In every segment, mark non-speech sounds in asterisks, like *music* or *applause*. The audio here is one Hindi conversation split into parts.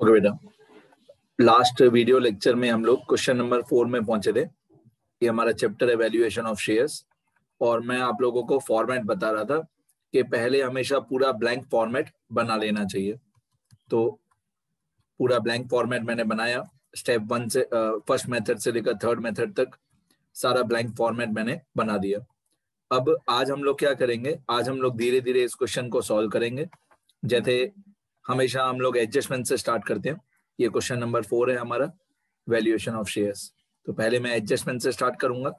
ओके बेटा। लास्ट वीडियो लेक्चर में हम लोग क्वेश्चन नंबर फोर में पहुँचे थे ये हमारा चैप्टर है वैल्यूएशन ऑफ़ शेयर्स और मैं आप लोगों को फॉर्मेट बता रहा था कि पहले हमेशा पूरा ब्लैंक फॉर्मेट बना लेना चाहिए। तो पूरा ब्लैंक फॉर्मेट मैंने बनाया। स्टेप वन से फ़र्स्ट मेथड से लेकर थर्ड मेथड तक सारा ब्लैंक फॉर्मेट मैंने बना दिया। अब आज हम लोग क्या करेंगे? आज हम लोग धीरे धीरे इस क्वेश्चन को सॉल्व करेंगे। जैसे हमेशा हम लोग एडजस्टमेंट से स्टार्ट करते हैं। ये क्वेश्चन नंबर फोर है हमारा वैल्यूएशन ऑफ़ शेयर्स तो पहले मैं एडजस्टमेंट से स्टार्ट करूँगा।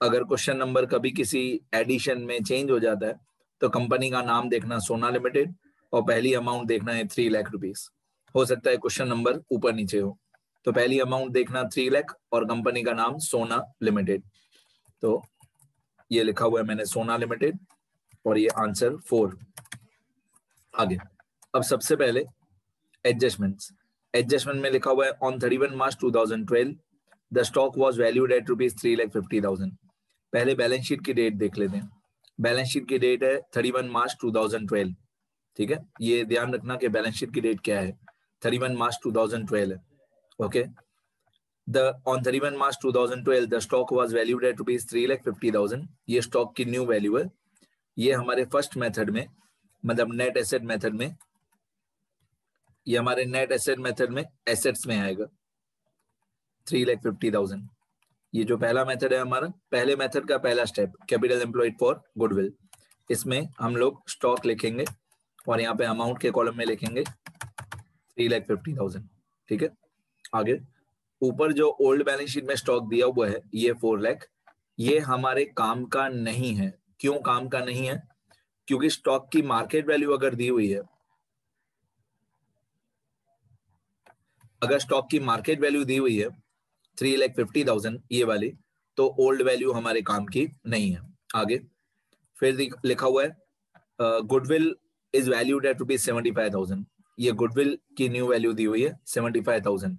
अगर क्वेश्चन नंबर कभी किसी एडिशन में चेंज हो जाता है तो कंपनी का नाम देखना सोना लिमिटेड और पहली अमाउंट देखना है थ्री लाख रुपीज़ हो सकता है क्वेश्चन नंबर ऊपर नीचे हो। तो पहली अमाउंट देखना थ्री लाख और कंपनी का नाम सोना लिमिटेड तो ये लिखा हुआ है मैंने सोना लिमिटेड और ये आंसर फोर आगे। अब सबसे पहले एडजस्टमेंट्स एडजस्टमेंट में लिखा हुआ है on thirty one March two thousand twelve the stock was valued at rupees three lakh fifty thousand पहले बैलेंस शीट की डेट देख लेते हैं। बैलेंस शीट की डेट है thirty one March two thousand twelve ठीक है? ये ध्यान रखना कि बैलेंस शीट की डेट क्या है। Thirty one March two thousand twelve है। Okay the on thirty one March two thousand twelve the stock was valued at rupees three lakh fifty thousand ये स्टॉक की न्यू वैल्यू है। ये हमारे फ़र्स्ट मेथड में मतलब नेट एसेट मेथड में ये हमारे नेट एसेट मेथड में एसेट्स में आएगा। थ्री लैख फिफ्टी थाउज़ेंड ये जो पहला मेथड है हमारा, पहले मेथड का पहला step capital employed for goodwill इसमें हम लोग स्टॉक लिखेंगे और यहाँ पे अमाउंट के कॉलम में लिखेंगे थ्री लैख फिफ्टी थाउज़ेंड ठीक है? आगे, ऊपर जो ओल्ड बैलेंस शीट में स्टॉक दिया हुआ है, ये फोर लैख ये हमारे काम का नहीं है। क्यों काम का नहीं है? क्योंकि स्टॉक की मार्केट वैल्यू अगर दी हुई है अगर स्टॉक की मार्केट वैल्यू दी हुई है थ्री लैख फिफ्टी थाउज़ेंड ये वाली तो ओल्ड वैल्यू हमारे काम की नहीं है। आगे, फिर लिखा हुआ है goodwill is valued at rupees seventy five thousand ये गुडविल की न्यू वैल्यू दी हुई है सेवेंटी फाइव थाउज़ेंड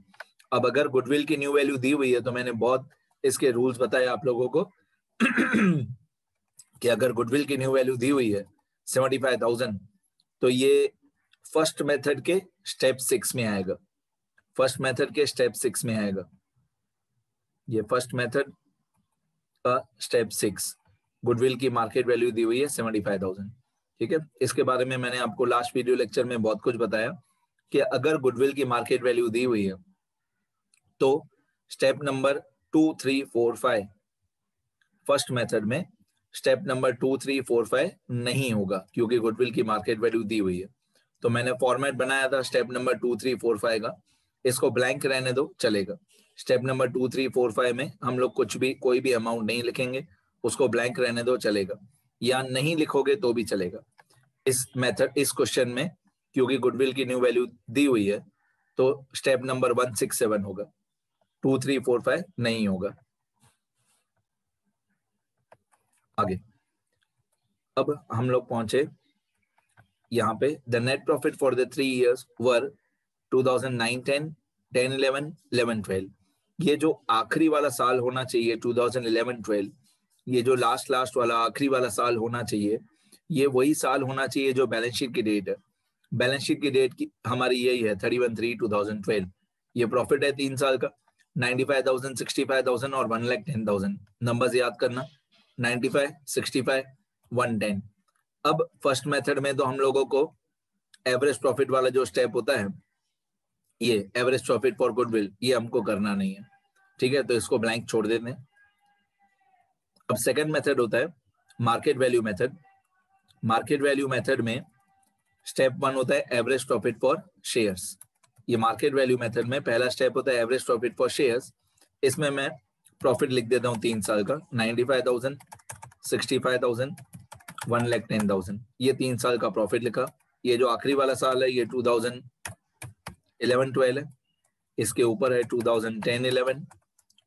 अब अगर गुडविल की न्यू वैल्यू दी हुई है तो मैंने बहुत इसके रूल्स बताए आप लोगों को, कि अगर गुडविल की न्यू वैल्यू दी हुई है सेवेंटी फाइव थाउज़ेंड तो ये फ़र्स्ट मेथड के स्टेप सिक्स में आएगा। फ़र्स्ट मेथड के स्टेप सिक्स में आएगा। ये फ़र्स्ट मेथड का स्टेप सिक्स। गुडविल की मार्केट वैल्यू दी हुई है सेवेंटी फाइव थाउज़ेंड। ठीक है? इसके बारे में मैंने आपको लास्ट वीडियो लेक्चर में बहुत कुछ बताया कि अगर गुडविल की मार्केट वैल्यू दी हुई है तो step number two, three, four, five, first method में step number two, three, four, five नहीं होगा, क्योंकि गुडविल की मार्केट वैल्यू दी हुई है। तो मैंने फॉर्मेट बनाया था step number two, three, four, five का। इसको ब्लैंक रहने दो, चलेगा। Step number two three four five में हम लोग कुछ भी, कोई भी अमाउंट नहीं लिखेंगे, उसको ब्लैंक रहने दो, चलेगा। या नहीं लिखोगे तो भी चलेगा। इस मेथड इस क्वेश्चन में, क्योंकि गुडविल की न्यू वैल्यू दी हुई है तो step number one six seven होगा। टू थ्री फोर फाइव नहीं होगा। आगे। अब हम लोग पहुँचे यहाँ पे। The net profit for the three years were 2009 10 10 11 11 12 ये जो आखिरी वाला साल होना चाहिए 2011 12 ये जो लास्ट लास्ट वाला आखिरी वाला साल होना चाहिए ये वही साल होना चाहिए जो बैलेंस शीट की डेट है। बैलेंस शीट की डेट की हमारी यही है thirty one three two thousand twelve ये प्रॉफिट है तीन साल का। Ninety five thousand sixty five thousand और one lakh ten thousand number याद करना। 95, 65, 110. अब फ़र्स्ट मेथड में तो हम लोगों को एवरेज प्रॉफिट वाला जो स्टेप होता है ये एवरेज प्रॉफिट फॉर गुडविल ये हमको करना नहीं है। ठीक है तो इसको ब्लैंक छोड़ देते हैं। अब सेकंड मेथड होता है market value method market value method में स्टेप वन होता है एवरेज प्रॉफिट फॉर शेयर्स ये मार्केट वैल्यू मेथड में पहला स्टेप होता है एवरेज प्रॉफिट फॉर शेयर्स इसमें मैं प्रॉफिट लिख देता हूँ तीन साल का। Ninety five thousand sixty five thousand one lakh ten thousand ये तीन साल का प्रॉफिट लिखा। ये जो आखिरी वाला साल है, ये टू थाउज़ेंड इलेवन ट्वेल्व है, इसके ऊपर है टू थाउज़ेंड टेन इलेवन,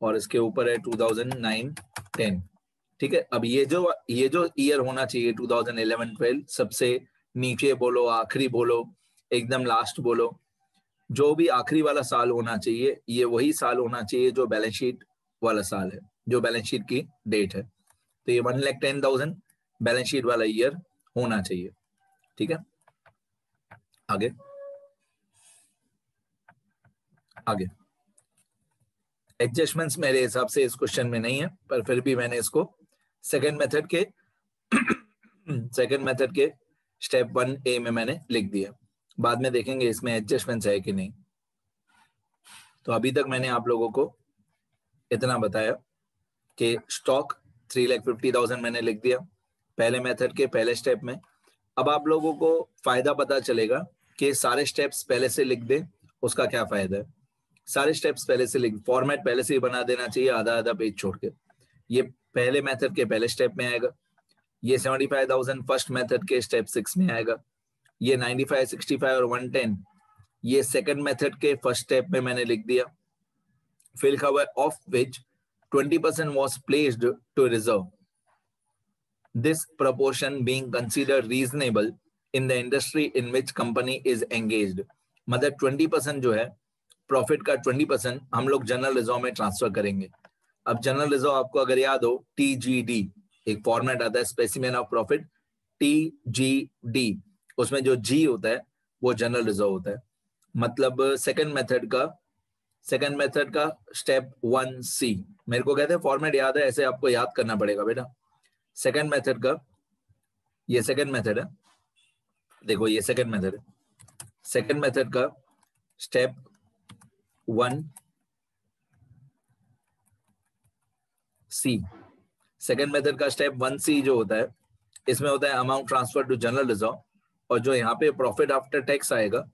और इसके ऊपर है टू थाउज़ेंड नाइन टेन। ठीक है, अब ये जो ये जो ईयर होना चाहिए, टू थाउज़ेंड इलेवन ट्वेल्व, सबसे नीचे बोलो, आखिरी बोलो, एकदम लास्ट बोलो, जो भी आखिरी वाला साल होना चाहिए, ये वही साल होना चाहिए जो बैलेंस शीट वाला साल है, जो बैलेंस शीट की डेट है। तो ये one lakh ten thousand balance sheet वाला ईयर होना चाहिए। ठीक है? आगे। आगे। एडजस्टमेंट्स मेरे हिसाब से इस क्वेश्चन में नहीं है, पर फिर भी मैंने इसको सेकेंड मेथड के सेकेंड मेथड के स्टेप वन ए में मैंने लिख दिया। बाद में देखेंगे इसमें एडजस्टमेंट्स है कि नहीं। तो अभी तक मैंने आप लोगों को इतना बताया कि stock three lakh fifty thousand मैंने लिख दिया, पहले मेथड के, पहले स्टेप में। अब आप लोगों को फ़ायदा पता चलेगा कि सारे स्टेप्स पहले से लिख दें, उसका क्या फ़ायदा है? सारे स्टेप्स पहले से लिख फॉर्मेट पहले से ही बना देना चाहिए, आधा आधा पेज छोड़ के। ये पहले मेथड के पहले स्टेप में आएगा। ये seventy five thousand first method के स्टेप सिक्स में आएगा। ये नाइनटी फाइव सिक्सटी फाइव और वन टेन ये सेकंड मेथड के फ़र्स्ट स्टेप में मैंने लिख दिया। फिर लिखा हुआ of which twenty percent was placed to reserve this proportion being consider reasonable in the industry in which company is engage मतलब ट्वेंटी परसेंट जो है प्रॉफिट का ट्वेंटी परसेंट हम लोग जनरल रिज़र्व में ट्रांसफ़र करेंगे। अब जनरल रिज़र्व आपको अगर याद हो टीजीडी एक फॉर्मेट आता है specimen of profit T G D उसमें जो जी होता है, वो जनरल रिज़र्व होता है। मतलब सेकंड मेथड का सेकंड मेथड का स्टेप वन सी मेरे को कहते हैं फॉर्मेट याद है, ऐसे आपको याद करना पड़ेगा बेटा। सेकंड मेथड का, ये सेकंड मेथड है। देखो, ये सेकंड मेथड है। सेकंड मेथड का step one C second method का स्टेप वन सी जो होता है, इसमें होता है amount transfer to general reserve और जो यहाँ पे प्रॉफिट आफ्टर टैक्स आएगा,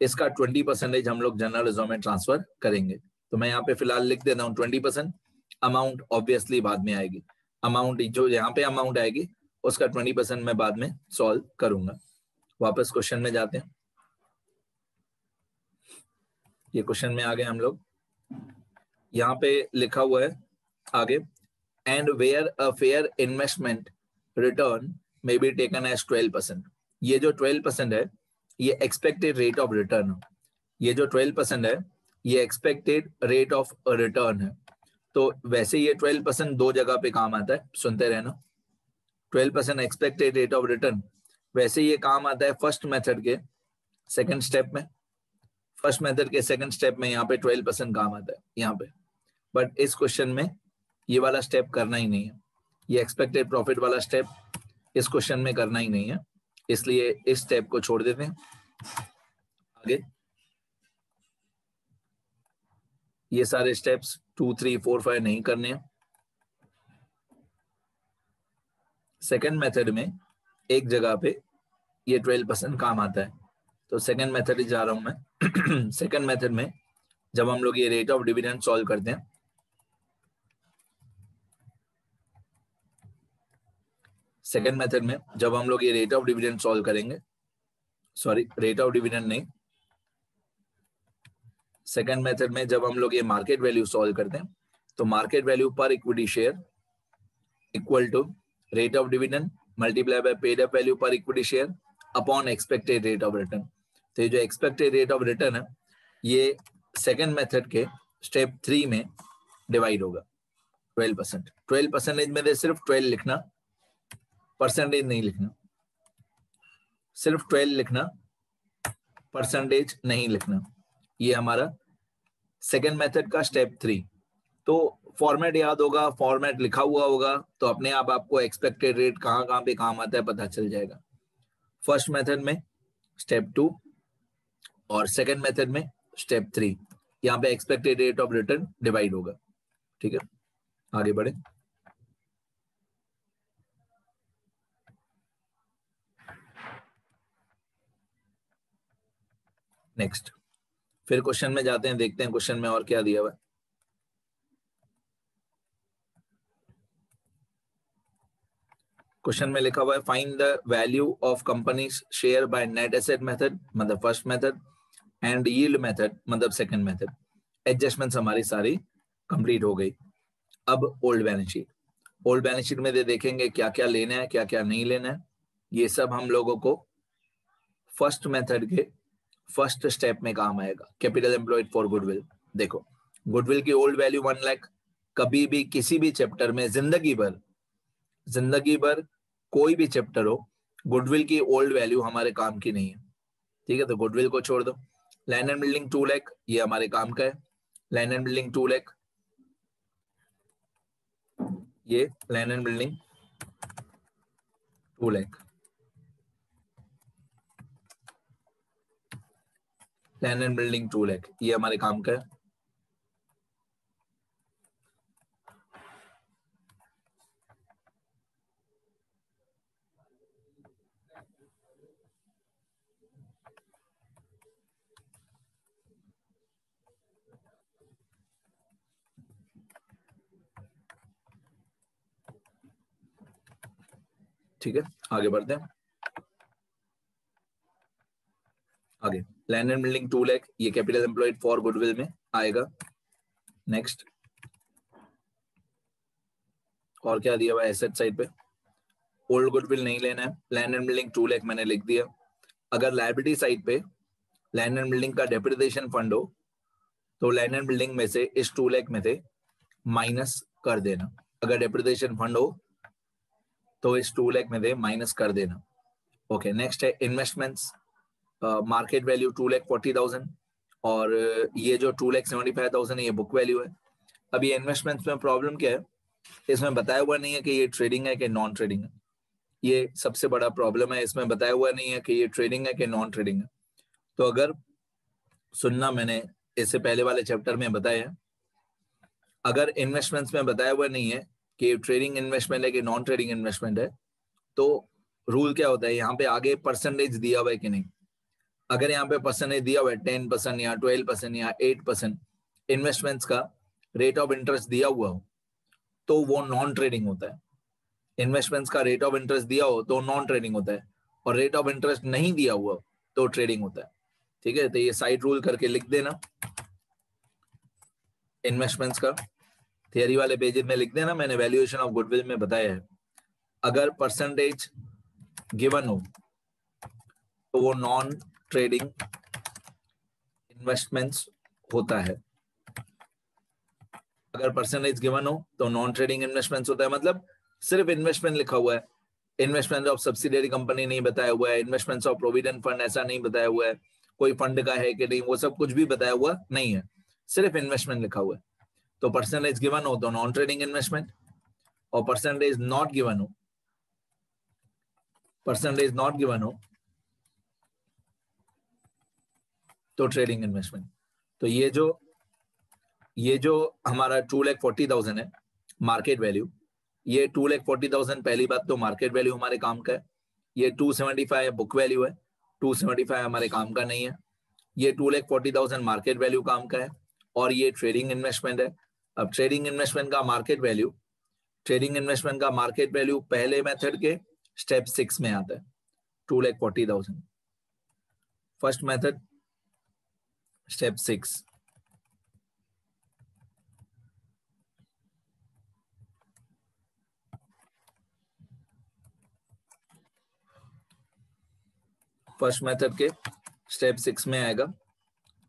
इसका ट्वेंटी परसेंटेज हम लोग जनरल रिज़र्व में ट्रांसफ़र करेंगे। तो मैं यहाँ पे फ़िलहाल लिख देता हूँ ट्वेंटी परसेंट अमाउंट ऑब्वियसली बाद में आएगी। अमाउंट जो यहाँ पे अमाउंट आएगी, उसका ट्वेंटी परसेंट मैं बाद में सॉल्व करूँगा। वापस क्वेश्चन में जाते हैं। ये क्वेश्चन में आ गए हम लोग। यहाँ पे लिखा हुआ है आगे and where a fair investment return may be taken as twelve percent ये जो ट्वेल्व परसेंट है, ये एक्सपेक्टेड रेट ऑफ़ रिटर्न है। ये जो ट्वेल्व परसेंट है, ये एक्सपेक्टेड रेट ऑफ़ रिटर्न है। तो वैसे ये ट्वेल्व परसेंट दो जगह पे काम आता है, सुनते रहना। Twelve percent expected rate of return वैसे ये काम आता है फ़र्स्ट मेथड के सेकंड स्टेप में। फ़र्स्ट मेथड के सेकंड स्टेप में यहाँ पे ट्वेल्व परसेंट काम आता है, यहाँ पे। बट इस क्वेश्चन में ये वाला स्टेप करना ही नहीं है। ये एक्सपेक्टेड प्रॉफिट वाला स्टेप इस क्वेश्चन में करना ही नहीं है। इसलिए इस स्टेप को छोड़ देते हैं। आगे। ये सारे steps two three four five नहीं करने हैं। सेकेंड मेथड में एक जगह पे ये ट्वेल्व परसेंट काम आता है। तो सेकेंड मेथड जा रहा हूँ मैं। *clears throat* सेकेंड मेथड में जब हम लोग ये रेट ऑफ़ डिविडेंड सॉल्व करते हैं। सेकेंड मेथड में जब हम लोग ये रेट ऑफ़ डिविडेंड सॉल्व करेंगे। सॉरी रेट ऑफ़ डिविडेंड नहीं। सेकेंड मेथड में जब हम लोग ये मार्केट वैल्यू सॉल्व करते हैं तो market value per equity share equal to rate of dividend multiply by paid up value per equity share upon expected rate of return तो ये जो एक्सपेक्टेड रेट ऑफ़ रिटर्न है, ये सेकेंड मेथड के स्टेप थ्री में डिवाइड होगा ट्वेल्व परसेंट ट्वेल्व परसेंटेज में सिर्फ़ ट्वेल्व लिखना परसेंटेज नहीं लिखना। सिर्फ़ ट्वेल्व लिखना परसेंटेज नहीं लिखना। ये हमारा सेकेंड मेथड का स्टेप थ्री तो फॉर्मेट याद होगा फॉर्मेट लिखा हुआ होगा तो अपने आप आपको एक्सपेक्टेड रेट कहाँ कहाँ पे काम आता है पता चल जाएगा। फ़र्स्ट मेथड में स्टेप टू और सेकेंड मेथड में स्टेप थ्री यहाँ पे expected rate of return divide होगा। ठीक है? आगे बढ़े। नेक्स्ट फिर क्वेश्चन में जाते हैं, देखते हैं क्वेश्चन में और क्या दिया हुआ क्वेश्चन में लिखा हुआ है find the value of company share by net asset method मतलब first method and yield method मतलब सेकंड मेथड एडजस्टमेंट्स हमारी सारी कंप्लीट हो गई। अब old balance sheet old balance sheet में दे देखेंगे क्या क्या लेना है क्या क्या नहीं लेना है। ये सब हम लोगों को फ़र्स्ट मेथड के फ़र्स्ट स्टेप में काम आएगा। कैपिटल एम्प्लॉयड फॉर गुडविल देखो गुडविल की ओल्ड वैल्यू वन लाख कभी भी किसी भी चैप्टर में ज़िंदगी भर ज़िंदगी भर कोई भी चैप्टर हो गुडविल की ओल्ड वैल्यू हमारे काम की नहीं है। ठीक है तो गुडविल को छोड़ दो। Land and building two lakh ये हमारे काम का है। Land and building two lakh ये land and building two lakh land and building two lakh ये हमारे काम का है। ठीक है, आगे बढ़ते हैं। आगे land and building two lakh ये कैपिटल एम्प्लॉयड फॉर गुडविल में आएगा। नेक्स्ट और क्या दिया हुआ एसेट साइड पे? ओल्ड गुडविल नहीं लेना है। Land and building two lakh मैंने लिख दिया। अगर लाइबिलिटी साइड पे लैंड एंड बिल्डिंग का डेप्रिडेशन फंड हो तो लैंड एंड बिल्डिंग में से इस टू लैख में से माइनस कर देना। अगर डेप्रिडेशन फंड हो तो इस टू लैख में से माइनस कर देना। ओके नेक्स्ट है investments market value two lakh forty thousand और ये जो two lakh seventy five thousand है, ये बुक वैल्यू है। अब ये इन्वेस्टमेंट्स में प्रॉब्लम क्या है? इसमें बताया हुआ नहीं है कि ये ट्रेडिंग है कि नॉन ट्रेडिंग है। ये सबसे बड़ा प्रॉब्लम है, इसमें बताया हुआ नहीं है कि ये ट्रेडिंग है कि नॉन ट्रेडिंग है। तो अगर सुनना मैंने इससे पहले वाले चैप्टर में बताया, अगर इन्वेस्टमेंट्स में बताया हुआ नहीं है कि ट्रेडिंग इन्वेस्टमेंट है कि नॉन ट्रेडिंग इन्वेस्टमेंट है तो रूल क्या होता है? यहाँ पे आगे परसेंटेज दिया हुआ है कि नहीं? अगर यहाँ पे परसेंटेज दिया हुआ है टेन परसेंट या ट्वेल्व परसेंट या एट परसेंट इन्वेस्टमेंट्स का रेट ऑफ़ इंटरेस्ट दिया हुआ हो तो वो नॉन ट्रेडिंग होता है। इन्वेस्टमेंट्स का रेट ऑफ़ इंटरेस्ट दिया हो तो नॉन ट्रेडिंग होता है। और रेट ऑफ़ इंटरेस्ट नहीं दिया हुआ तो ट्रेडिंग होता है। ठीक है? तो ये साइड रूल करके लिख देना। इन्वेस्टमेंट्स का थियरी वाले पेजेस में लिख देना, मैंने वैल्यूएशन ऑफ़ गुडविल में बताया है। अगर परसेंटेज गिवन हो तो वो नॉन ट्रेडिंग इन्वेस्टमेंट्स होता है। अगर परसेंटेज गिवन हो तो नॉन ट्रेडिंग इन्वेस्टमेंट्स होता है। मतलब सिर्फ़ इन्वेस्टमेंट लिखा हुआ है। इन्वेस्टमेंट ऑफ़ सब्सिडियरी कंपनी नहीं बताया हुआ है। इन्वेस्टमेंट्स ऑफ़ प्रोविडेंट फंड ऐसा नहीं बताया हुआ है। कोई फंड का है कि नहीं, वो सब कुछ भी बताया हुआ नहीं है। सिर्फ़ इन्वेस्टमेंट लिखा हुआ है। तो परसेंटेज गिवन हो तो नॉन ट्रेडिंग इन्वेस्टमेंट और परसेंटेज नॉट गिवन हो परसेंटेज नॉट गिवन हो तो ट्रेडिंग इन्वेस्टमेंट तो ये जो ये जो हमारा टू लैख फोर्टी थाउज़ेंड है मार्केट वैल्यू ये टू लैख फोर्टी थाउज़ेंड पहली बात तो मार्केट वैल्यू हमारे काम का है, ये two seventy five book value है टू सेवेंटी फाइव हमारे काम का नहीं है, ये two lakh forty thousand market value काम का है, और ये ट्रेडिंग इन्वेस्टमेंट है अब ट्रेडिंग इन्वेस्टमेंट का मार्केट वैल्यू ट्रेडिंग इन्वेस्टमेंट का मार्केट वैल्यू पहले मेथड के स्टेप सिक्स में आता है two lakh forty thousand first method step six first method के स्टेप सिक्स में आएगा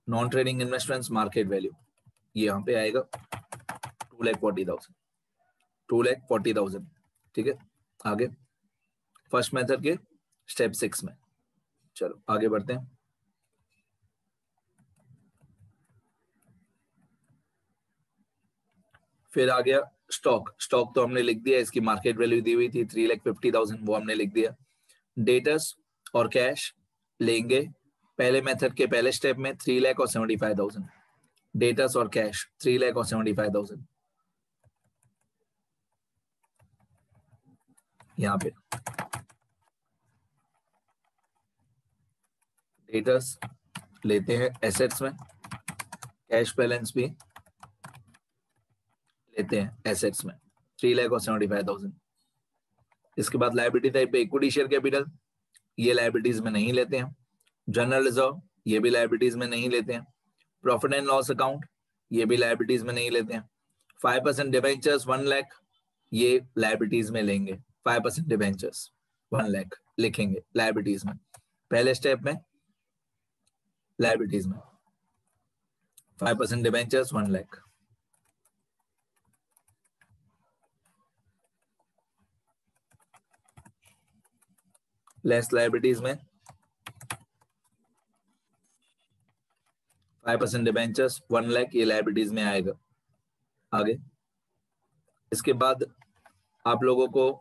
non trading investments market value ये यहाँ पे आएगा two lakh forty thousand two lakh forty thousand ठीक है? आगे। फ़र्स्ट मेथड के स्टेप सिक्स में। चलो, आगे बढ़ते हैं। फिर आ गया स्टॉक स्टॉक तो हमने लिख दिया, इसकी मार्केट वैल्यू दी हुई थी थ्री लैख फिफ्टी थाउज़ेंड वो हमने लिख दिया। डेटस और कैश लेंगे। पहले मेथड के पहले स्टेप में थ्री लैख और seventy five thousand cash three lakh और सेवेंटी फाइव थाउज़ेंड यहाँ पे। डेटस लेते हैं एसेट्स में। कैश बैलेंस भी लेते हैं एसेट्स में थ्री लैख और सेवेंटी फाइव थाउज़ेंड इसके बाद लाइबिलिटी टाइप पे इक्विटी शेयर कैपिटल ये लाइबिलिटीज में नहीं लेते हैं। जनरल रिज़र्व ये भी लाइबिलिटीज में नहीं लेते हैं। प्रॉफिट एंड लॉस अकाउंट ये भी लाइबिलिटीज में नहीं लेते हैं। Five percent debentures one lakh ये लाइबिलिटीज में लेंगे। Five percent debentures one lakh लिखेंगे लाइबिलिटीज में। पहले स्टेप में लाइबिलिटीज में। Five percent debentures one lakh less liabilities में five percent debentures one lakh ये लाइबिलिटीज में आएगा। आगे। इसके बाद आप लोगों को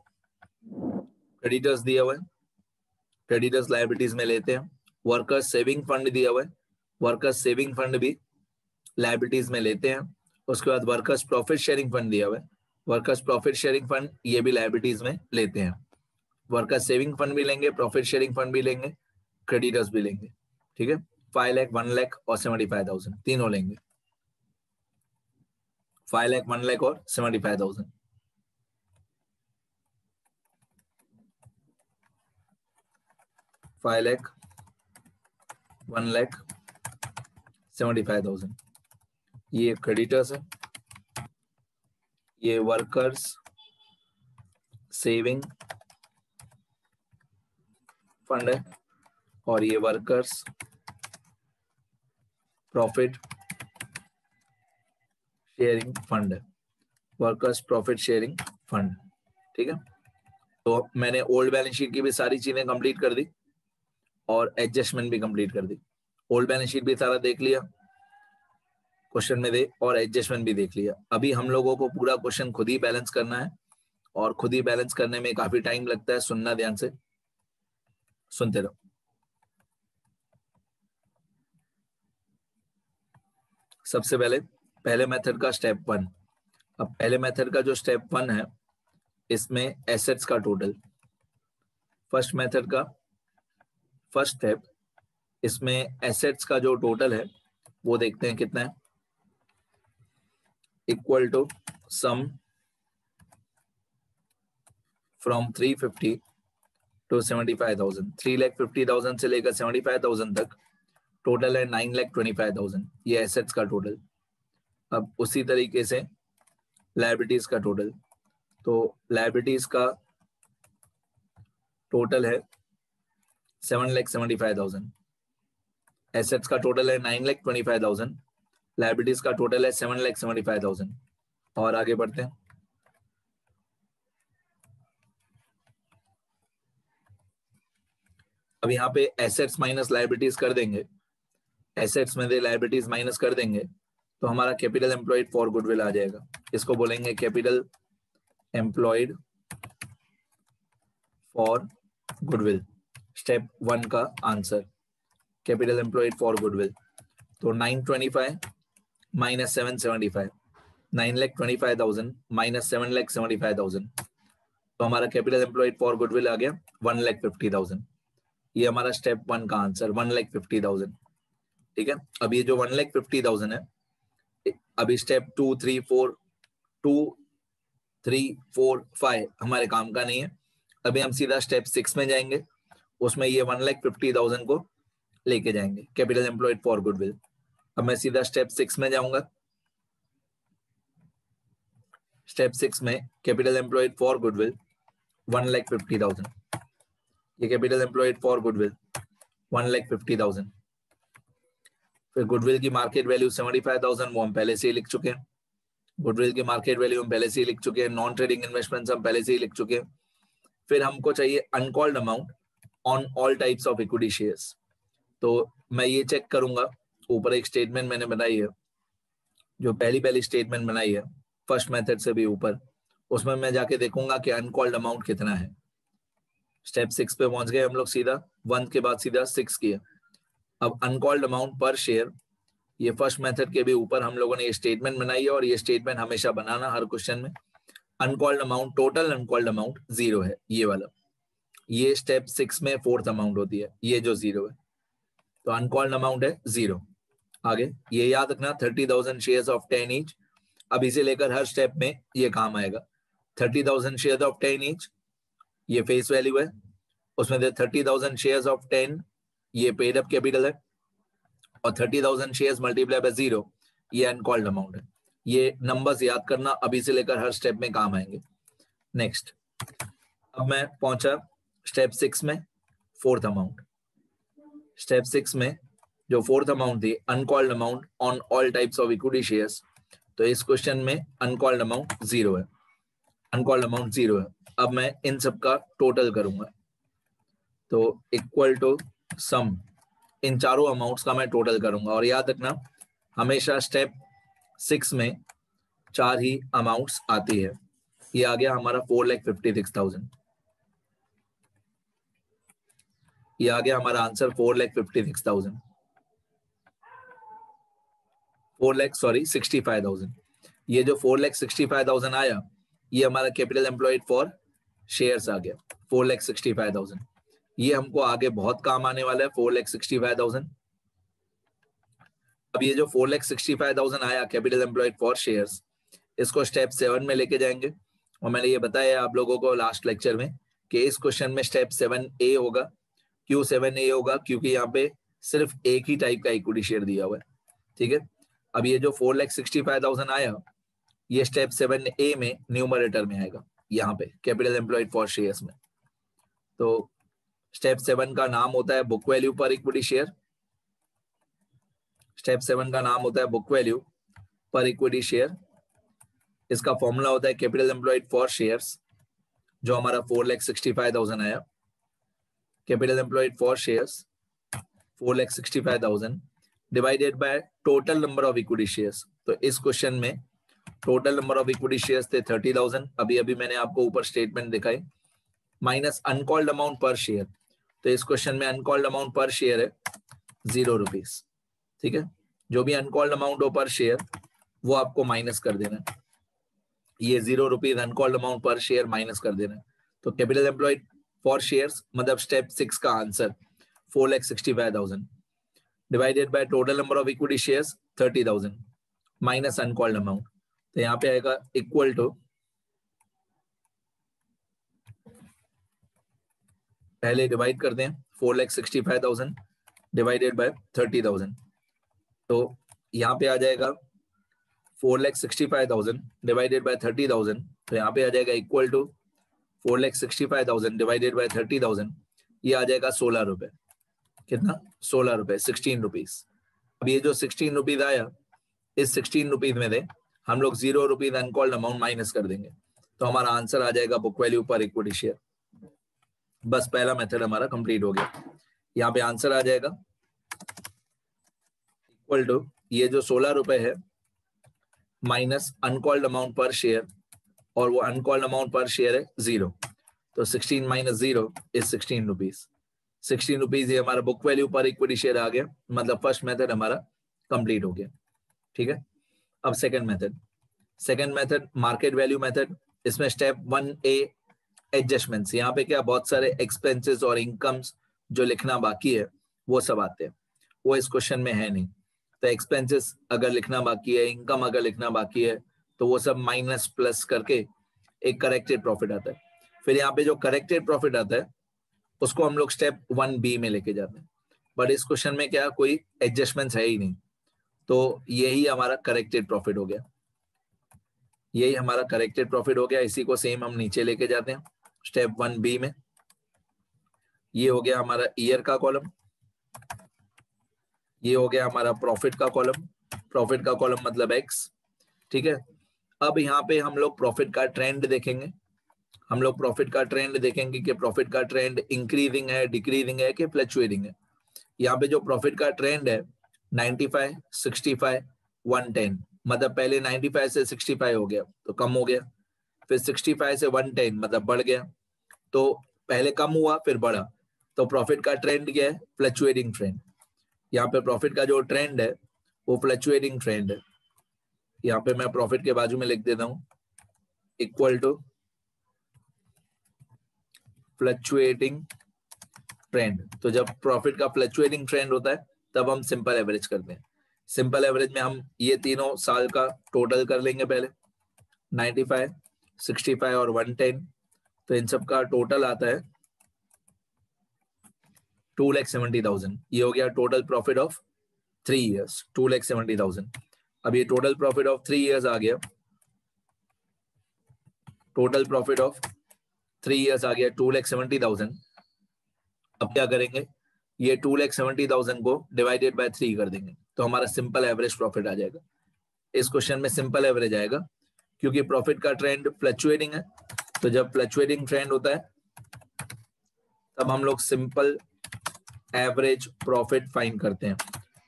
क्रेडिटर्स दिया हुआ है। क्रेडिटर्स लाइबिलिटीज में लेते हैं। वर्कर्स सेविंग फंड दिया हुआ है। वर्कर्स सेविंग फंड भी लाइबिलिटीज में लेते हैं। उसके बाद वर्कर्स प्रॉफिट शेयरिंग फंड दिया हुआ है। वर्कर्स प्रॉफिट शेयरिंग फंड ये भी लाइबिलिटीज में लेते हैं। वर्कर्स सेविंग फंड भी लेंगे प्रॉफिट शेयरिंग फंड भी लेंगे क्रेडिटर्स भी लेंगे। ठीक है? फाइव लैख वन लैख और सेवेंटी फाइव थाउज़ेंड तीनों लेंगे। फाइव लैख वन लैख और seventy five thousand five lakh one lakh seventy five thousand ये क्रेडिटर्स है। ये वर्कर्स सेविंग फंड है। और ये workers profit sharing fund workers profit sharing fund ठीक है? तो मैंने ओल्ड बैलेंस शीट की भी सारी चीज़ें कंप्लीट कर दी और एडजस्टमेंट भी कंप्लीट कर दी। ओल्ड बैलेंस शीट भी सारा देख लिया क्वेश्चन में दे और एडजस्टमेंट भी देख लिया। अभी हम लोगों को पूरा क्वेश्चन खुद ही बैलेंस करना है और खुद ही बैलेंस करने में काफ़ी टाइम लगता है, सुनना ध्यान से। सुनते रहो। सबसे पहले पहले मेथड का स्टेप वन अब पहले मेथड का जो स्टेप वन है इसमें एसेट्स का टोटल फ़र्स्ट मेथड का फ़र्स्ट स्टेप इसमें एसेट्स का जो टोटल है वो देखते हैं कितना है। Equal to sum from 350 to 75,000 3 lakh 50,000 से लेकर 75,000 तक टोटल है nine lakh twenty five thousand ये एसेट्स का टोटल अब उसी तरीके से लाइबिलिटीज का टोटल तो लाइबिलिटीज का टोटल है seven lakh seventy five thousand assets का टोटल है nine lakh twenty five thousand liabilities का टोटल है seven lakh seventy five thousand और आगे बढ़ते हैं। अब यहाँ पे एसेट्स माइनस लाइबिलिटीज कर देंगे। एसेट्स में दे लाइबिलिटीज माइनस कर देंगे तो हमारा कैपिटल एम्प्लॉयड फॉर गुडविल आ जाएगा। इसको बोलेंगे capital employed for goodwill step one का answer capital employed for goodwill तो 925 minus seven seventy five nine lakh twenty five thousand minus seven lakh seventy five thousand तो हमारा कैपिटल एम्प्लॉयड फॉर गुडविल आ गया वन लैख फिफ्टी थाउज़ेंड ये हमारा स्टेप वन का answer one lakh fifty thousand ठीक है? अब ये जो वन लैख फिफ्टी थाउज़ेंड है, अभी step two three four two three four five हमारे काम का नहीं है। अभी हम सीधा स्टेप सिक्स में जाएँगे, उसमें ये वन लैख फिफ्टी थाउज़ेंड को लेके जाएँगे कैपिटल एम्प्लॉयड फॉर गुडविल अब मैं सीधा स्टेप सिक्स में जाऊँगा। स्टेप सिक्स में capital employed for goodwill one lakh fifty thousand ये capital employed for goodwill one lakh fifty thousand फिर गुडविल की market value seventy five thousand वो हम पहले से ही लिख चुके हैं। गुडविल की मार्केट वैल्यू हम पहले से ही लिख चुके हैं। नॉन ट्रेडिंग इन्वेस्टमेंट हम पहले से ही लिख चुके हैं। फिर हमको चाहिए uncalled amount on all types of equity shares तो मैं ये चेक करूँगा। ऊपर एक स्टेटमेंट मैंने बनाई है, जो पहली पहली स्टेटमेंट बनाई है फ़र्स्ट मेथड से भी ऊपर। उसमें मैं जाके देखूँगा कि अनकॉल्ड अमाउंट कितना है। स्टेप सिक्स पे पहुँच गए हम लोग सीधा। वन के बाद सीधा सिक्स किया। अब अनकॉल्ड अमाउंट पर शेयर ये फ़र्स्ट मेथड के भी ऊपर हम लोगों ने ये स्टेटमेंट बनाई है और ये स्टेटमेंट हमेशा बनाना हर क्वेश्चन में। Uncalled amount total uncalled amount zero है, ये वाला। ये स्टेप सिक्स में फोर्थ अमाउंट होती है, ये जो ज़ीरो है। तो अनकॉल्ड अमाउंट है ज़ीरो आगे, ये याद रखना thirty thousand share of ten each अब इसे लेकर हर स्टेप में ये काम आएगा। Thirty thousand share of ten each ये फेस वैल्यू है। उसमें thirty thousand share of ten ये पेड अप कैपिटल है और thirty thousand share multiply by zero ये अनकॉल्ड अमाउंट है। ये नंबर्स याद करना, अभी से लेकर हर स्टेप में काम आएँगे। नेक्स्ट अब मैं पहुँचा स्टेप सिक्स में फोर्थ अमाउंट स्टेप सिक्स में जो फोर्थ अमाउंट थी uncalled amount on all types of equity shares तो इस क्वेश्चन में अनकॉल्ड अमाउंट ज़ीरो है। अनकॉल्ड अमाउंट ज़ीरो है। अब मैं इन सब का टोटल करूँगा। तो इक्वल टू सम इन चारों अमाउंट्स का मैं टोटल करूँगा। और याद रखना, हमेशा स्टेप सिक्स में चार ही अमाउंट्स आती है। ये आ गया हमारा four lakh fifty six thousand ये आ गया हमारा answer four lakh fifty six thousand four lakh sorry sixty five thousand ये जो four lakh sixty five thousand आया, ये हमारा कैपिटल एम्प्लॉयड फॉर शेयर्स आ गया। Four lakh sixty five thousand ये हमको आगे बहुत काम आने वाला है four lakh sixty five thousand अब ये जो four lakh sixty five thousand आया कैपिटल एम्प्लॉयड फॉर शेयर्स इसको स्टेप सेवन में लेके जाएँगे। और मैंने ये बताया आप लोगों को लास्ट लेक्चर में कि इस क्वेश्चन में स्टेप सेवन ए होगा। क्यों सेवन ए होगा? क्योंकि यहाँ पे सिर्फ़ एक ही टाइप का इक्विटी शेयर दिया हुआ है। ठीक है? अब ये जो four lakh sixty five thousand आया, ये स्टेप सेवन ए में न्यूमरेटर में आएगा, यहाँ पे कैपिटल एम्प्लॉयड फॉर शेयर्स में। तो स्टेप सेवन का नाम होता है book value per equity share step seven का नाम होता है book value per equity share इसका फॉर्मूला होता है कैपिटल एम्प्लॉयड फॉर शेयर्स जो हमारा four lakh sixty five thousand आया। Capital employed for shares four lakh sixty five thousand divided by total number of equity shares तो इस क्वेश्चन में total number of equity shares थे थर्टी थाउज़ेंड अभी अभी मैंने आपको ऊपर स्टेटमेंट दिखाई। Minus uncalled amount per share तो इस क्वेश्चन में अनकॉल्ड अमाउंट पर शेयर है ज़ीरो रुपीज़ ठीक है? जो भी अनकॉल्ड अमाउंट हो पर शेयर वो आपको माइनस कर देना ये zero rupees uncalled amount per share minus कर देना तो कैपिटल एम्प्लॉयड फॉर शेयर मतलब स्टेप सिक्स का answer four lakh sixty five thousand divided by total number of equity shares thirty thousand minus uncalled amount तो यहाँ पे आएगा इक्वल टू पहले डिवाइड करते हैं four lakh sixty five thousand divided by thirty thousand तो यहाँ पे आ जाएगा four lakh sixty five thousand divided by thirty thousand तो यहाँ पे आ जाएगा equal to four lakh sixty five thousand divided by thirty thousand ये आ जाएगा सोलह रुपए। कितना? सोलह रुपए सिक्सटीन रुपीज़ अब ये जो सिक्सटीन रुपीज़ आया, इस सिक्सटीन रुपीज़ में दे हम लोग zero rupees uncalled amount minus कर देंगे। तो हमारा आंसर आ जाएगा book value per equity share बस पहला मेथड हमारा कंप्लीट हो गया। यहाँ पे आंसर आ जाएगा। इक्वल टू ये जो सोलह रुपए है minus uncalled amount per share और वो अनकॉल्ड अमाउंट पर शेयर है ज़ीरो तो sixteen minus zero is sixteen rupees sixteen rupees ये हमारा book value per equity share आ गया। मतलब फ़र्स्ट मेथड हमारा कंप्लीट हो गया। ठीक है? अब second method second method market value method इसमें स्टेप वन ए एडजस्टमेंट्स यहाँ पे क्या बहुत सारे एक्सपेंसेस और इनकम्स जो लिखना बाकी है, वो सब आते हैं। वो इस क्वेश्चन में है नहीं। तो एक्सपेंसेस अगर लिखना बाकी है इनकम अगर लिखना बाकी है तो वो सब माइनस प्लस करके एक करेक्टेड प्रॉफिट आता है। फिर यहाँ पे जो करेक्टेड प्रॉफिट आता है, उसको हम लोग स्टेप वन बी में लेके जाते हैं। बट इस क्वेश्चन में क्या कोई एडजस्टमेंट है ही नहीं। तो यही हमारा करेक्टेड प्रॉफिट हो गया। यही हमारा करेक्टेड प्रॉफिट हो गया। इसी को सेम हम नीचे लेके जाते हैं। स्टेप वन बी में। ये हो गया हमारा ईयर का कॉलम। ये हो गया हमारा प्रॉफिट का कॉलम। प्रॉफिट का कॉलम मतलब एक्स ठीक है? अब यहाँ पे हम लोग प्रॉफिट का ट्रेंड देखेंगे। हम लोग प्रॉफिट का ट्रेंड देखेंगे कि प्रॉफिट का ट्रेंड इंक्रीजिंग है डिक्रीजिंग है कि फ्लक्चुएटिंग है। यहाँ पे जो प्रॉफिट का ट्रेंड है 95, 65, 110 मतलब पहले 95 से 65 हो गया तो कम हो गया। फिर 65 से 110 मतलब बढ़ गया। तो पहले कम हुआ फिर बढ़ा। तो प्रॉफिट का ट्रेंड क्या है फ्लक्चुएटिंग ट्रेंड यहाँ पे प्रॉफिट का जो ट्रेंड है वो फ्लक्चुएटिंग ट्रेंड है। यहाँ पे मैं प्रॉफिट के बाजू में लिख देता हूँ। इक्वल टू फ्लक्चुएटिंग ट्रेंड तो जब प्रॉफिट का फ्लक्चुएटिंग ट्रेंड होता है तब हम सिंपल एवरेज करते हैं। सिंपल एवरेज में हम ये तीनों साल का टोटल कर लेंगे पहले। 95, 65 और 110 तो इन सब का टोटल आता है टू लैख सेवेंटी थाउज़ेंड ये हो गया total profit of three years two lakh seventy thousand अब ये total profit of three years आ गया। Total profit of three years आ गया टू लैख सेवेंटी थाउज़ेंड अब क्या करेंगे? ये टू लैख सेवेंटी थाउज़ेंड को डिवाइडेड बाय थ्री कर देंगे तो हमारा सिंपल एवरेज प्रॉफिट आ जाएगा। इस क्वेश्चन में सिंपल एवरेज आएगा। क्योंकि प्रॉफिट का ट्रेंड फ्लक्चुएटिंग है तो जब फ्लक्चुएटिंग ट्रेंड होता है, तब हम लोग सिंपल एवरेज प्रॉफिट फाइन करते हैं।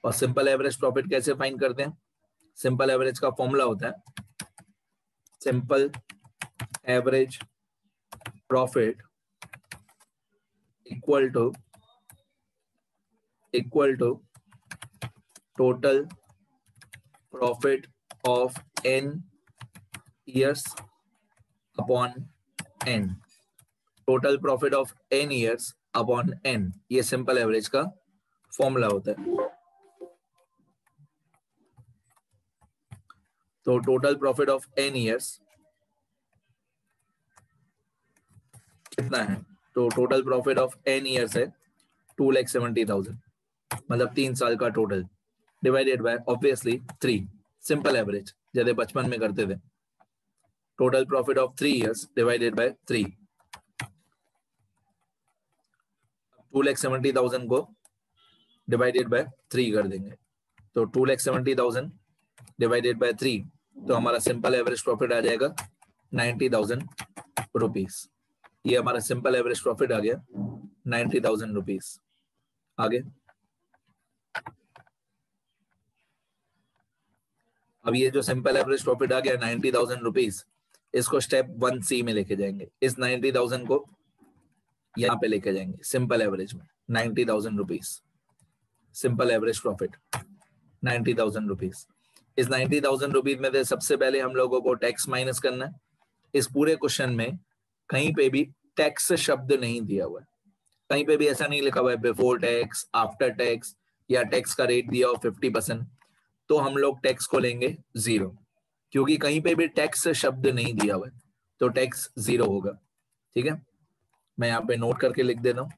और सिंपल एवरेज प्रॉफिट कैसे फाइंड करते हैं? सिंपल एवरेज का फॉर्मूला होता है। Simple average profit equal to equal to total profit of N years upon N total profit of N years upon N ये सिंपल एवरेज का फॉर्मूला होता है। तो total profit of N years कितना है? तो total profit of N years है टू लैख सेवेंटी थाउज़ेंड मतलब तीन साल का total divided by obviously three simple average जैसे बचपन में करते थे। Total profit of three years divided by three two lakh seventy thousand को डिवाइडेड बाय थ्री कर देंगे। तो two lakh seventy thousand divided by three तो हमारा सिंपल एवरेज प्रॉफिट आ जाएगा नाइन्टी थाउज़ेंड रुपीज़ ये हमारा सिंपल एवरेज प्रॉफिट आ गया नाइन्टी थाउज़ेंड रुपीज़ आगे। अब ये जो सिंपल एवरेज प्रॉफिट आ गया नाइन्टी थाउज़ेंड रुपीज़ इसको स्टेप वन सी में लेके जाएँगे। इस नाइन्टी थाउज़ेंड को यहाँ पे लेके जाएँगे सिंपल एवरेज में। Ninety thousand rupees simple average profit ninety thousand rupees इस नाइन्टी थाउज़ेंड रुपीज़ में सबसे पहले हम लोगों को टैक्स माइनस करना है। इस पूरे क्वेश्चन में कहीं पे भी टैक्स शब्द नहीं दिया हुआ है। कहीं पे भी ऐसा नहीं लिखा हुआ है बिफोर टैक्स आफ्टर टैक्स या टैक्स का रेट दिया हो फिफ्टी परसेंट तो हम लोग टैक्स को लेंगे ज़ीरो क्योंकि कहीं पे भी टैक्स शब्द नहीं दिया हुआ तो टैक्स ज़ीरो होगा। ठीक है? मैं यहाँ पे नोट करके लिख देता हूँ।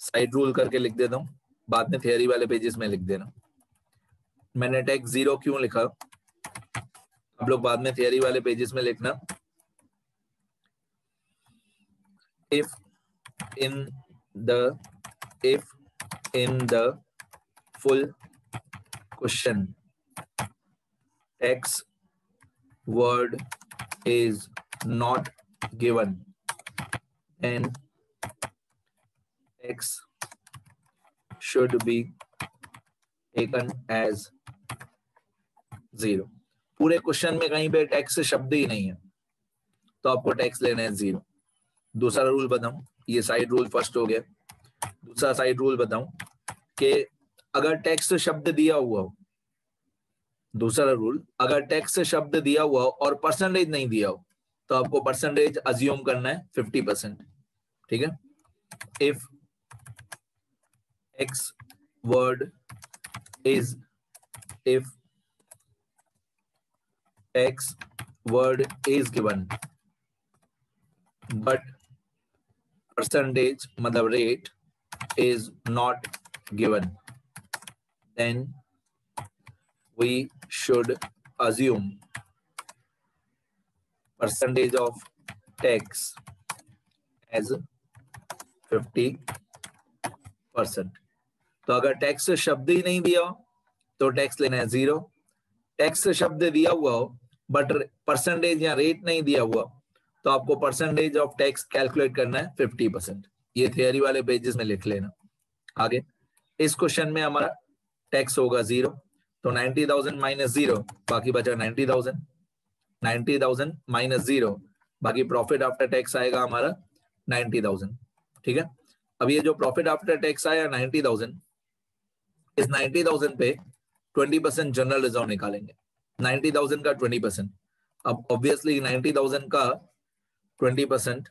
साइड रूल करके लिख देता हूँ। बाद में थियरी वाले पेजेस में लिख देना। मैंने टैक्स ज़ीरो क्यों लिखा? आप लोग बाद में थियरी वाले पेजेस में लिखना। If in the if in the full question x word is not given then x should be taken as zero पूरे क्वेश्चन में कहीं पे टैक्स शब्द ही नहीं है तो आपको टैक्स लेना है ज़ीरो दूसरा रूल बताऊँ, ये साइड रूल फ़र्स्ट हो गया। दूसरा साइड रूल बताऊँ कि अगर टैक्स शब्द दिया हुआ हो, दूसरा रूल अगर टैक्स शब्द दिया हुआ हो और परसेंटेज नहीं दिया हो तो आपको परसेंटेज अज्यूम करना है फिफ्टी परसेंट ठीक है? If X word is if X word is given but percentage मतलब rate is not given then we should assume percentage of tax as 50 percent तो अगर टैक्स शब्द ही नहीं दिया तो टैक्स लेना है ज़ीरो टैक्स शब्द दिया हुआ हो बट परसेंटेज या रेट नहीं दिया हुआ तो आपको परसेंटेज ऑफ़ टैक्स कैलकुलेट करना है फिफ्टी परसेंट ये थियरी वाले पेजेस में लिख लेना। आगे, इस क्वेश्चन में हमारा टैक्स होगा ज़ीरो तो नाइनटी थाउज़ेंड माइनस ज़ीरो बाकी बचा ninety thousand ninety thousand minus zero बाकी प्रॉफिट आफ्टर टैक्स आएगा हमारा नाइनटी थाउज़ेंड ठीक है? अब ये जो प्रॉफिट आफ्टर टैक्स आया नाइनटी थाउज़ेंड इस नाइनटी थाउज़ेंड पे ट्वेंटी परसेंट जनरल रिज़र्व निकालेंगे। नाइनटी थाउज़ेंड का ट्वेंटी परसेंट अब ऑब्वियसली नाइनटी थाउज़ेंड का ट्वेंटी परसेंट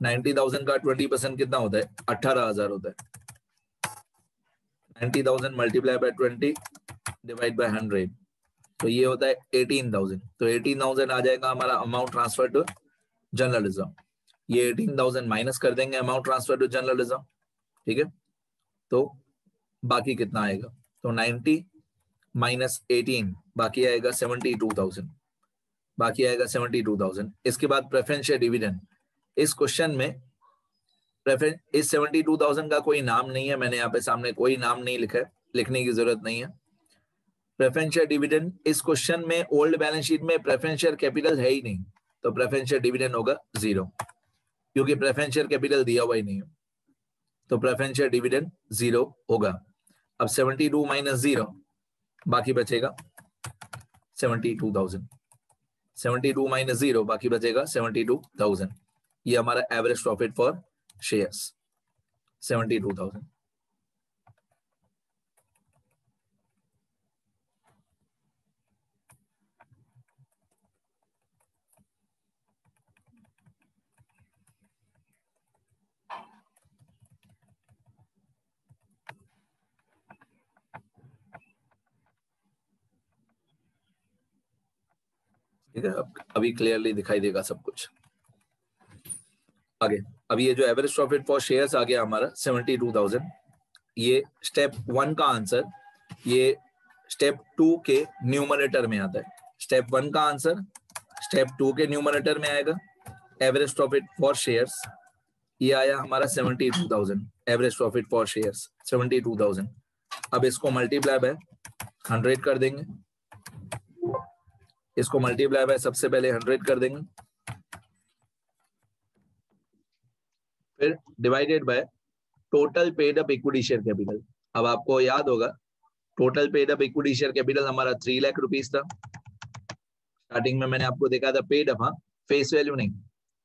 नाइनटी थाउज़ेंड का ट्वेंटी परसेंट कितना होता है? अठारह हज़ार होता है। 90,000 मल्टीप्लाई बाय 20 डिवाइड बाय 100 तो ये होता है 18,000 तो 18,000 आ जाएगा हमारा अमाउंट ट्रांसफ़र टू जर्नलिज्म ये 18,000 माइनस कर देंगे अमाउंट ट्रांसफ़र टू जर्नलिज्म ठीक है? तो बाकी कितना आएगा? तो 90 माइनस 18 बाकी आएगा 72,000 बाकी आएगा 72,000 इसके बाद प्रेफरेंस डिविडेंड इस क्वेश्चन में रेफरेंस इस सेवेंटी टू थाउज़ेंड का कोई नाम नहीं है मैंने यहाँ पे सामने कोई नाम नहीं लिखा है लिखने की ज़रूरत नहीं है। प्रेफरेंशियल डिविडेंड इस क्वेश्चन में ओल्ड बैलेंस शीट में प्रेफरेंशियल कैपिटल है ही नहीं तो प्रेफरेंशियल डिविडेंड होगा ज़ीरो क्योंकि प्रेफरेंशियल कैपिटल दिया हुआ ही नहीं है तो प्रेफरेंशियल डिविडेंड ज़ीरो होगा। अब 72 माइनस ज़ीरो बाकी बचेगा 72,000 72 माइनस ज़ीरो बाकी बचेगा 72,000 ये हमारा एवरेज प्रॉफिट फॉर शेयर्स 72,000 ठीक है अभी क्लियरली दिखाई देगा सब कुछ। अब ये जो एवरेज प्रॉफिट फॉर शेयर्स आ गया हमारा सेवेंटी टू थाउज़ेंड ये स्टेप वन का आंसर ये स्टेप टू के न्यूमरेटर में आता है. स्टेप वन का आंसर स्टेप टू के न्यूमरेटर में आएगा एवरेज प्रॉफिट फॉर शेयर्स ये आया हमारा seventy two thousand average profit for shares seventy two thousand अब इसको मल्टीप्लाई बाय हंड्रेड कर देंगे. इसको मल्टीप्लाई बाय सबसे पहले हंड्रेड कर देंगे. फिर divided by total paid up equity share capital अब आपको याद होगा total paid up equity share capital हमारा थ्री लाख रुपीज़ था। स्टार्टिंग में मैंने आपको देखा था पेड अप हाँ फेस वैल्यू नहीं।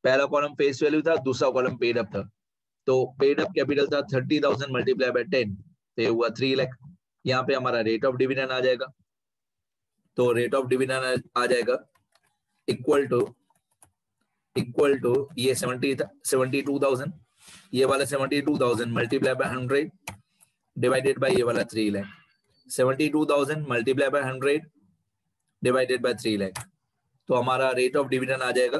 पहला कॉलम फेस वैल्यू था, दूसरा कॉलम पेड अप था। तो पेड अप कैपिटल था thirty thousand multiply by ten तो ये हुआ थ्री लाख यहाँ पे हमारा रेट ऑफ़ डिविडेंड आ जाएगा। तो रेट ऑफ़ डिविडेंड आ जाएगा इक्वल टू इक्वल टू ये सेवेंटी सेवेंटी टू थाउज़ेंड ये वाला seventy two thousand multiply by hundred divided by ये वाला three lakh seventy two thousand multiply by hundred divided by three lakh तो हमारा रेट ऑफ़ डिविडेंड आ जाएगा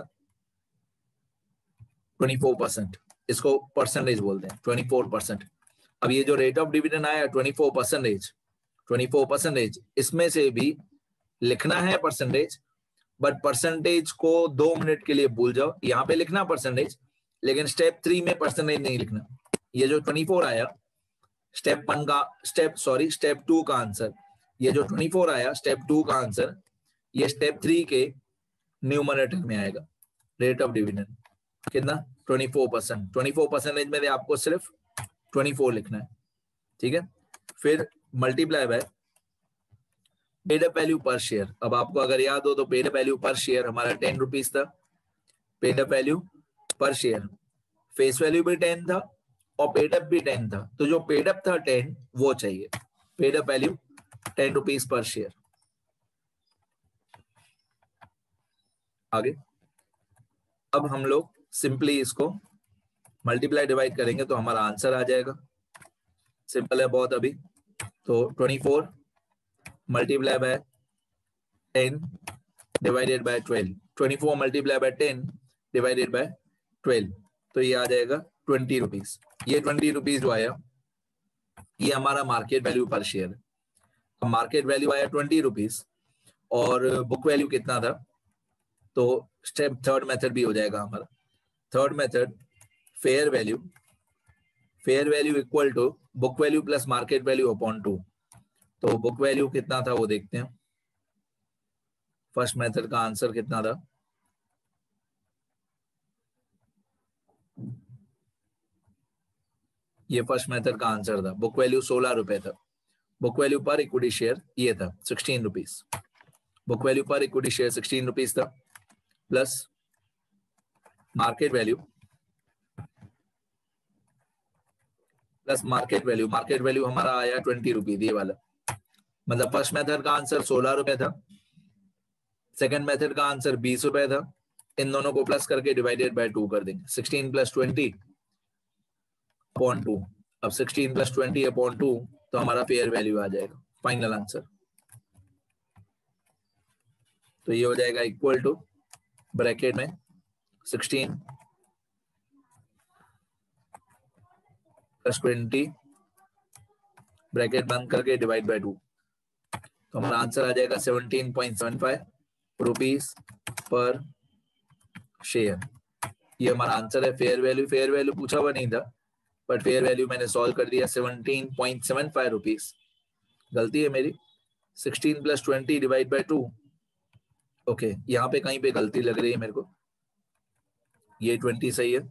ट्वेंटी फोर परसेंट इसको परसेंटेज बोलते हैं ट्वेंटी फोर परसेंट अब ये जो रेट ऑफ़ डिविडेंड आया twenty four percentage twenty four percentage इसमें से भी लिखना है परसेंटेज बट परसेंटेज को दो मिनट के लिए भूल जाओ। यहाँ पे लिखना परसेंटेज लेकिन स्टेप थ्री में परसेंटेज नहीं लिखना। ये जो ट्वेंटी फोर आया स्टेप वन का स्टेप सॉरी स्टेप टू का आंसर ये जो ट्वेंटी फोर आया स्टेप टू का आंसर ये स्टेप थ्री के न्यूमरेटर में आएगा। रेट ऑफ़ डिविडेंड कितना? Twenty four percent twenty four percentage में आपको सिर्फ़ ट्वेंटी फोर लिखना है। ठीक है? फिर multiply by paid up value per share अब आपको अगर याद हो तो paid up value per share हमारा टेन रुपीज़ था। Paid up value per share face value भी टेन था और पेड अप भी टेन था। तो जो पेड अप था टेन वो चाहिए। Paid up value ten rupees per share आगे। अब हम लोग सिंपली इसको मल्टीप्लाई डिवाइड करेंगे तो हमारा आंसर आ जाएगा। सिंपल है बहुत अभी। तो twenty four multiply by 10 divided by 12 24 multiply by 10 divided by 12 तो ये आ जाएगा ट्वेंटी रुपीज़ ये ट्वेंटी रुपीज़ जो आया, ये हमारा मार्केट वैल्यू पर शेयर अब मार्केट वैल्यू आया ट्वेंटी रुपीज़ और बुक वैल्यू कितना था? तो स्टेप थर्ड मेथड भी हो जाएगा हमारा। Third method fair value fair value equal to book value plus market value upon two तो बुक वैल्यू कितना था वो देखते हैं। फ़र्स्ट मेथड का आंसर कितना था? ये फ़र्स्ट मेथड का आंसर था। बुक वैल्यू सोलह रुपए था। Book value per equity share ये था sixteen rupees book value per equity share sixteen rupees था। Plus market value plus market value market value हमारा आया ट्वेंटी रुपीज़ ये वाला। मतलब फ़र्स्ट मेथड का आंसर सोलह रुपए था। सेकंड मेथड का आंसर बीस रुपए था। इन दोनों को प्लस करके डिवाइडेड बाय टू कर देंगे। Sixteen plus twenty upon two अब sixteen plus twenty upon two तो हमारा फेयर वैल्यू आ जाएगा। फाइनल आंसर तो ये हो जाएगा इक्वल टू ब्रैकेट में सिक्सटीन प्लस ट्वेंटी ब्रैकेट बंद करके डिवाइड बाय टू तो हमारा आंसर आ जाएगा seventeen point seven five rupees per share ये हमारा आंसर है फेयर वैल्यू फेयर वैल्यू पूछा हुआ नहीं था बट फेयर वैल्यू मैंने सॉल्व कर दिया seventeen point seven five rupees गलती है मेरी sixteen plus twenty divide by two okay यहाँ पे कहीं पे गलती लग रही है मेरे को। ये ट्वेंटी सही है,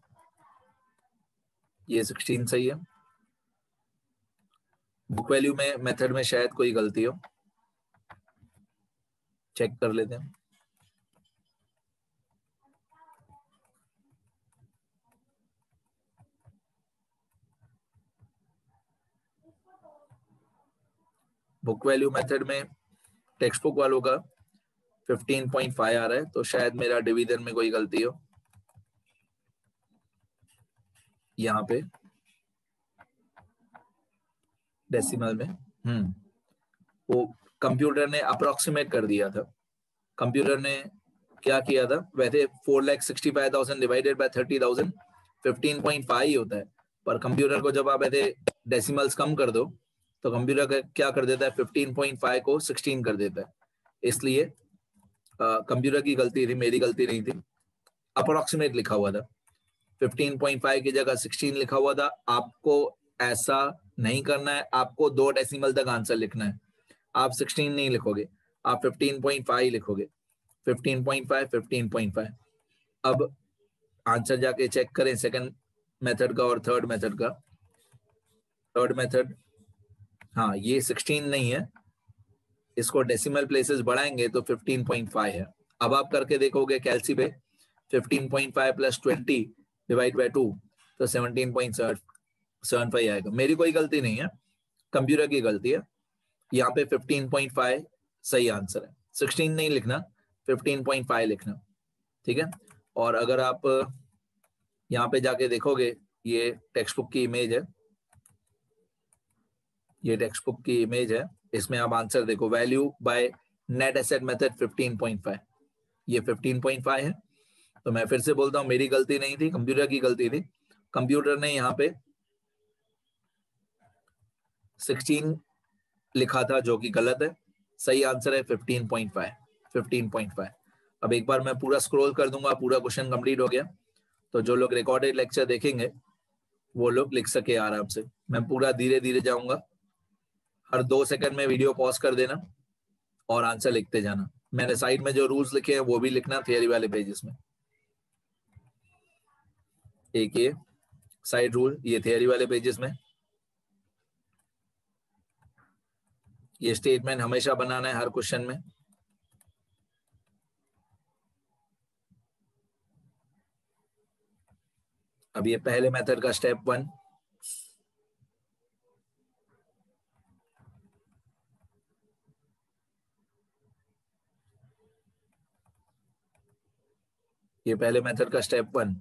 ये सिक्सटीन सही है। बुक वैल्यू में मेथड में शायद कोई गलती हो। चेक कर लेते हैं। बुक वैल्यू मेथड में टेक्स्ट बुक वालों का 15.5 आ रहा है तो शायद मेरा डिवीज़न में कोई गलती हो। यहाँ पे। डेसिमल में। हम्म। वो कंप्यूटर ने अप्रोक्सीमेट कर दिया था। कंप्यूटर ने क्या किया था? वैसे four lakh sixty five thousand divided by thirty thousand fifteen point five होता है। पर कंप्यूटर को जब आप ऐसे डेसिमल्स कम कर दो तो कंप्यूटर क्या कर देता है? फिफ्टीन पॉइंट फाइव को सिक्सटीन कर देता है। इसलिए कंप्यूटर की गलती थी, मेरी गलती नहीं थी। अप्रोक्सीमेट लिखा हुआ था। 15.5 की जगह 16 लिखा हुआ था। आपको ऐसा नहीं करना है। आपको दो डेसिमल तक आंसर लिखना है। आप 16 नहीं लिखोगे, आप 15.5 लिखोगे। 15.5 15.5 अब आंसर जाके चेक करें सेकंड मेथड का और थर्ड मेथड का। थर्ड मेथड हाँ ये 16 नहीं है। इसको डेसिमल प्लेसेस बढ़ाएँगे तो 15.5 है। अब आप करके देखोगे कैलसी पे 15.5 प्लस 20 डिवाइड बाय टू तो 17.75 आएगा। मेरी कोई गलती नहीं है कंप्यूटर की गलती है। यहाँ पे 15.5 सही आंसर है। 16 नहीं लिखना 15.5 लिखना, ठीक है? और अगर आप यहाँ पे जाके देखोगे, ये टेक्स्ट बुक की इमेज है। ये टेक्स्ट बुक की इमेज है। इसमें आप आंसर देखो value by net asset method 15.5 ये 15.5 है। तो मैं फिर से बोलता हूँ, मेरी गलती नहीं थी कंप्यूटर की गलती थी। कंप्यूटर ने यहाँ पे 16 लिखा था जो कि गलत है। सही आंसर है 15.5 15.5 अब एक बार मैं पूरा स्क्रॉल कर दूँगा, पूरा क्वेश्चन कंप्लीट हो गया। तो जो लोग रिकॉर्डेड लेक्चर देखेंगे, वो लोग लिख सके आराम से। मैं पूरा धीरे धीरे जाऊँगा। हर दो सेकंड में वीडियो पॉज कर देना और आंसर लिखते जाना। मैंने साइड में जो रूल्स लिखे हैं, वो भी लिखना थियरी वाले पेजेस में। एक ये साइड रूल ये थियरी वाले पेजेस में। ये स्टेटमेंट हमेशा बनाना है हर क्वेश्चन में। अब ये पहले मेथड का स्टेप वन ये पहले मेथड का स्टेप वन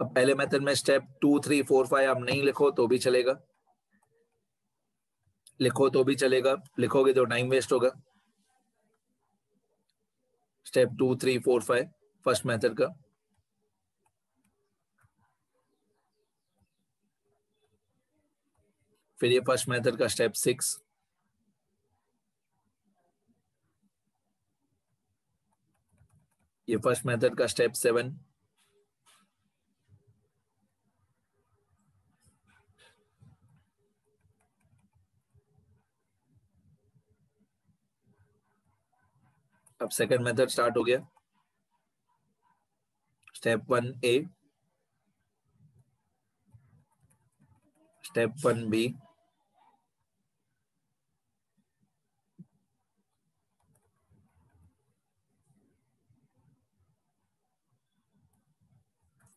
अब पहले मेथड में step two three four five आप नहीं लिखो तो भी चलेगा। लिखो तो भी चलेगा। लिखोगे तो टाइम वेस्ट होगा। Step two three four five first method का। फिर ये फ़र्स्ट मेथड का स्टेप सिक्स ये फ़र्स्ट मेथड का स्टेप सेवन अब सेकंड मेथड स्टार्ट हो गया। Step one A step one B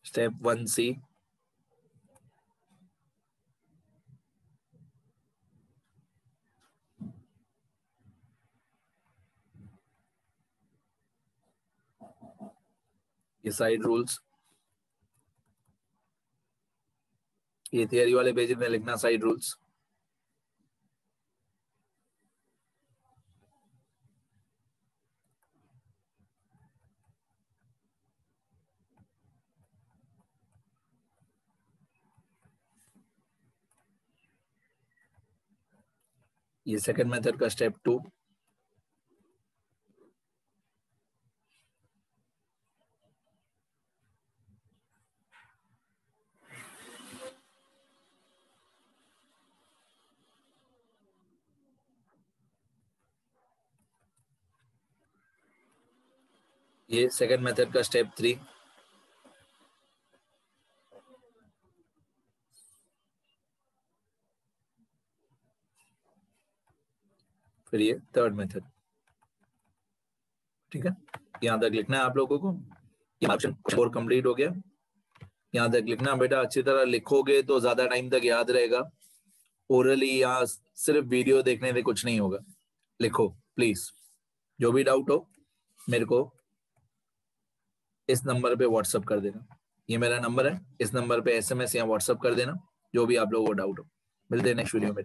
step 1c ये साइड रूल्स ये थियरी वाले पेज में लिखना साइड रूल्स ये सेकंड मेथड का स्टेप टू ये सेकंड मेथड का स्टेप थ्री फिर ये थर्ड मेथड ठीक है? यहाँ तक लिखना है आप लोगों को ऑप्शन फोर कंप्लीट हो गया। यहाँ तक लिखना, बेटा, अच्छी तरह लिखोगे तो ज़्यादा टाइम तक याद रहेगा। ओरली यहाँ सिर्फ़ वीडियो देखने से कुछ नहीं होगा। लिखो प्लीज़ जो भी डाउट हो, मेरे को इस नंबर पे व्हाट्सअप कर देना। ये मेरा नंबर है। इस नंबर पे एसएमएस या व्हाट्सअप कर देना। जो भी आप लोगों को डाउट हो। मिलते हैं नेक्स्ट वीडियो में।